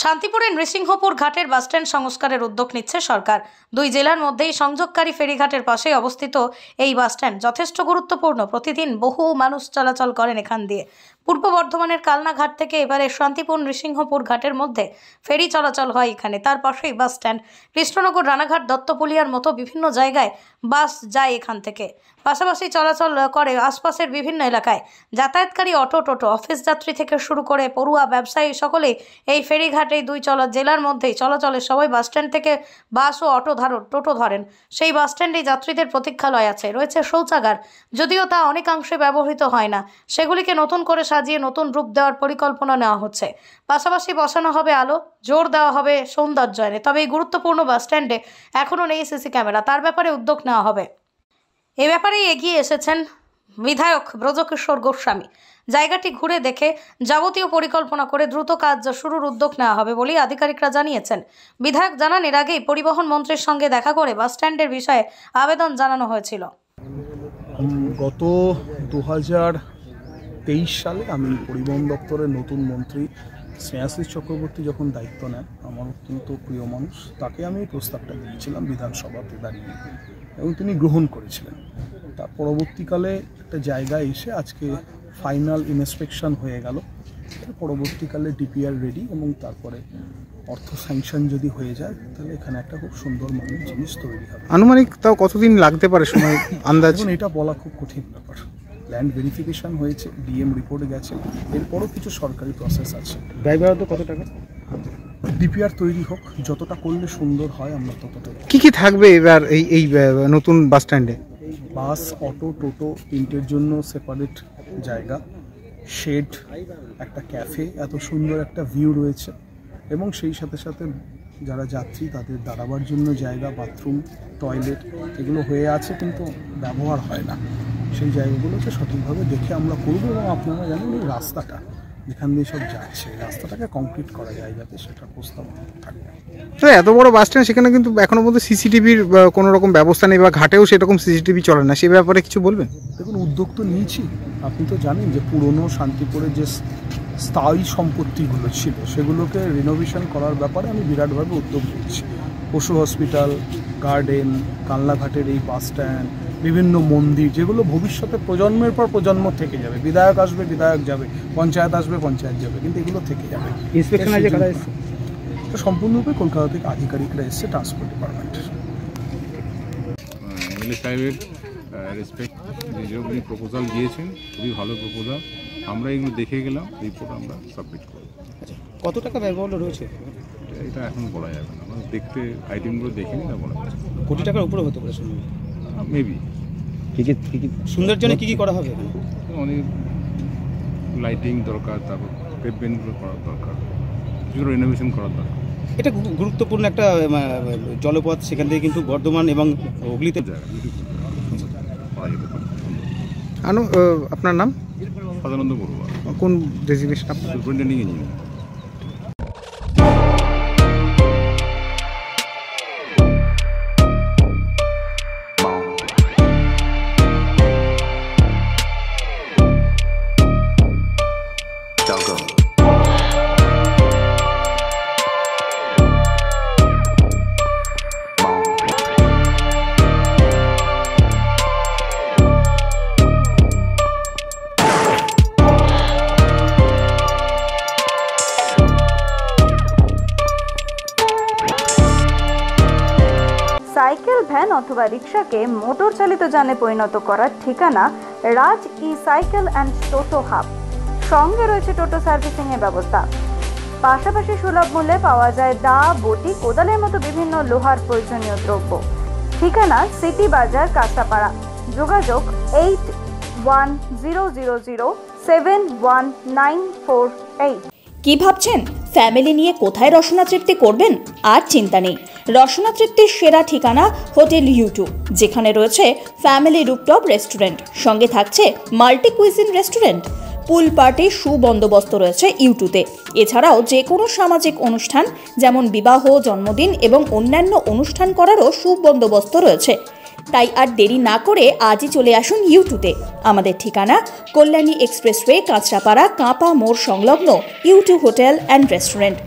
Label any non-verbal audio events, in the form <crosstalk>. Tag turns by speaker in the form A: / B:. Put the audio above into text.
A: শান্তিপুরের নৃসিংহপুর ঘাটের বাসস্ট্যান্ড সংস্কারের উদ্যোগ নিচ্ছে সরকার। দুই জেলার মধ্যেই সংযোগকারী ফেরিঘাটের পাশেই অবস্থিত এই বাসস্ট্যান্ড যথেষ্ট গুরুত্বপূর্ণ। প্রতিদিন বহু মানুষ চলাচল করেন এখান দিয়ে। পূর্ব বর্ধমানের কালনা ঘাট থেকে এবারে শান্তিপুর নৃসিংহপুর ঘাটের মধ্যে ফেরি চলাচল হয় এখানে। তার পাশেই বাস স্ট্যান্ড কৃষ্ণনগর রানাঘাট, দত্তপুলিয়ার মতো বিভিন্ন জায়গায় বাস যায় এখান থেকে। পাশাপাশি চলাচল করে আশপাশের বিভিন্ন এলাকায়। যাতায়াতকারী অটো, টোটো, অফিস যাত্রী থেকে শুরু করে পড়ুয়া ব্যবসায়ী সকলেই এই ফেরিঘাট এই দুই চলা জেলার মধ্যেই চলাচলের সবাই বাসস্ট্যান্ড থেকে বাস ও অটো ধারণ টোটো ধরেন। সেই বাসস্ট্যান্ডে যাত্রীদের প্রতীক্ষালয় আছে। রয়েছে শৌচাগার। যদিও তা অনেকাংশে ব্যবহৃত হয় না। সেগুলিকে নতুন করে সাজিয়ে নতুন রূপ দেওয়ার পরিকল্পনা নেওয়া হচ্ছে। পাশাপাশি বসানো হবে আলো, জোর দেওয়া হবে সৌন্দর্যায়নে। তবে এই গুরুত্বপূর্ণ বাসস্ট্যান্ডে এখনও নেই সিসি ক্যামেরা। তার ব্যাপারে উদ্যোগ নেওয়া হবে। এ ব্যাপারেই এগিয়ে এসেছেন বিধায়ক ব্রজকিশোর গোস্বামী। জায়গাটি ঘুরে দেখে যাবতীয় পরিকল্পনা করে দ্রুত কাজ শুরুর উদ্যোগ নেওয়া হবে বলেই আধিকারিকরা জানিয়েছেন। বিধায়ক জানান, এর আগেই পরিবহন মন্ত্রীর সঙ্গে দেখা করে বাসস্ট্যান্ডের বিষয়ে আবেদন জানানো হয়েছিল।
B: গত দু তেইশ সালে আমি পরিবহন দপ্তরের নতুন মন্ত্রী স্নেহাশিস চক্রবর্তী যখন দায়িত্ব নেন, আমার অত্যন্ত প্রিয় মানুষ, তাকে আমি প্রস্তাবটা দিয়েছিলাম বিধানসভাতে দাঁড়িয়ে। এবং তিনি গ্রহণ করেছিলেন। তার পরবর্তীকালে একটা জায়গায় এসে আজকে ফাইনাল ইনস্পেকশন হয়ে গেল। পরবর্তীকালে ডিপিআর রেডি এবং তারপরে অর্থ স্যাংশন যদি হয়ে যায় তাহলে এখানে একটা খুব সুন্দর মানের জিনিস তৈরি হবে।
C: আনুমানিক তাও কতদিন লাগতে পারে সময় <coughs> আন্দাজ?
B: এটা বলা খুব কঠিন ব্যাপার। ল্যান্ড ভেরিফিকেশন হয়েছে ডিএম রিপোর্টে গেছে এরপরও কিছু সরকারি প্রসেস আছে।
C: ড্রাইভার তো কত টাকা?
B: ডিপিআর তৈরি হোক যতটা করলে সুন্দর হয় আমরা ততটাই
C: কি কি থাকবে এবার এই এই নতুন বাস স্ট্যান্ডে
B: বাস, অটো, টোটো তিনটের জন্য সেপারেট জায়গা। শেড একটা ক্যাফে এত সুন্দর একটা ভিউ রয়েছে। এবং সেই সাথে সাথে যারা যাত্রী, তাদের দাঁড়াবার জন্য জায়গা বাথরুম টয়লেট এগুলো হয়ে আছে কিন্তু ব্যবহার হয় না। সেই জায়গাগুলোকে সঠিকভাবে দেখে আমরা করব এবং আপনারা জানেন এই রাস্তাটা। যেখান দিয়ে সব যাচ্ছে। রাস্তাটাকে কমপ্লিট করা যায় যাতে সেটার প্রস্তাব থাকবে।
C: তো এত বড় বাস স্ট্যান্ড সেখানে কিন্তু এখনও পর্যন্ত সিসিটিভির কোনো রকম ব্যবস্থা নেই বা ঘাটেও সেরকম সিসিটিভি চলে না। সে ব্যাপারে কিছু বলবেন?
B: দেখুন উদ্যোগ তো নিয়েছি। আপনি তো জানেন যে পুরনো শান্তিপুরের যে স্থায়ী সম্পত্তিগুলো ছিল সেগুলোকে রিনোভেশন করার ব্যাপারে আমি বিরাটভাবে উদ্যোগ নিয়েছি। পশু হসপিটাল গার্ডেন কানলাঘাটের এই বাস স্ট্যান্ড বিভিন্ন মন্দির যেগুলো ভবিষ্যতে প্রজন্মের পর প্রজন্ম থেকে যাবে। বিধায়ক আসবে বিধায়ক যাবে পঞ্চায়েত আসবে পঞ্চায়েত যাবে কিন্তু এগুলো থেকে যাবে।
C: ইন্সপেকশন এসছে?
B: সম্পূর্ণরূপে কলকাতা থেকে আধিকারিকরা এসছে ট্রান্সপোর্ট ডিপার্টমেন্টের
D: এমএলএ সাহেবের রেসপেক্ট যে উনি প্রপোজাল দিয়েছেন খুবই ভালো প্রপোজাল আমরা এগুলো দেখে গেলাম রিপোর্ট আমরা সাবমিট করব।
C: কত টাকা ব্যয়বহুল রয়েছে?
D: এটা- এখন বলা যাবে না। দেখতে আইটেমগুলো দেখে নিলে বলা যাবে
E: কোটি টাকার উপরে হতে পারে
D: মেবি
E: সৌন্দর্যনে কি কি করা হবে?
D: অনেক লাইটিং দরকার তারপর পেভমেন্টগুলো করার দরকার কিছু রেনোভেশন করার দরকার।
E: এটা গুরুত্বপূর্ণ একটা জলপথ সেখান থেকে কিন্তু বর্ধমান এবং হুগলিতে।
D: করা
C: আনু আপনার নাম?
D: সাধারণত বড়ুয়া।
C: কোন ডেজিগনেশন আপনার?
D: সুপারিনটেন্ডিং ইঞ্জিনিয়ার
F: সাইকেল ভ্যান অথবা রিক্সাকে মোটর চালিত যানে পরিণত করার ঠিকানা Raj e cycle and toto hub. সঙ্গে রয়েছে টোটো সার্ভিসিং এর ব্যবস্থা। পাশাপাশি সুলভ মূল্যে পাওয়া যায় দা বটি, কোদালের মতো বিভিন্ন লোহার প্রয়োজনীয় দ্রব্য। ঠিকানা সিটি বাজার কাঁচাপাড়া যোগাযোগ eight one zero zero zero seven one nine four eight.
G: কি ভাবছেন? ফ্যামিলি নিয়ে কোথায় রসনা তৃপ্তি করবেন? আর চিন্তা নেই। রসনা তৃপ্তির সেরা ঠিকানা হোটেল ইউটিউব যেখানে রয়েছে ফ্যামিলি রুপটপ রেস্টুরেন্ট। সঙ্গে থাকছে মাল্টি কুইজিন রেস্টুরেন্ট। পুল পার্টির সুবন্দোবস্ত রয়েছে ইউটিউবে এছাড়াও যে কোনো সামাজিক অনুষ্ঠান, যেমন বিবাহ, জন্মদিন এবং অন্যান্য অনুষ্ঠান করারও সুবন্দোবস্ত রয়েছে। তাই আর দেরি না করে আজই চলে আসুন ইউটিউবে আমাদের ঠিকানা কল্যাণী এক্সপ্রেসওয়ে, কাঁচরাপাড়া, কাঁপা মোড় সংলগ্ন ইউটিউব হোটেল অ্যান্ড রেস্টুরেন্ট।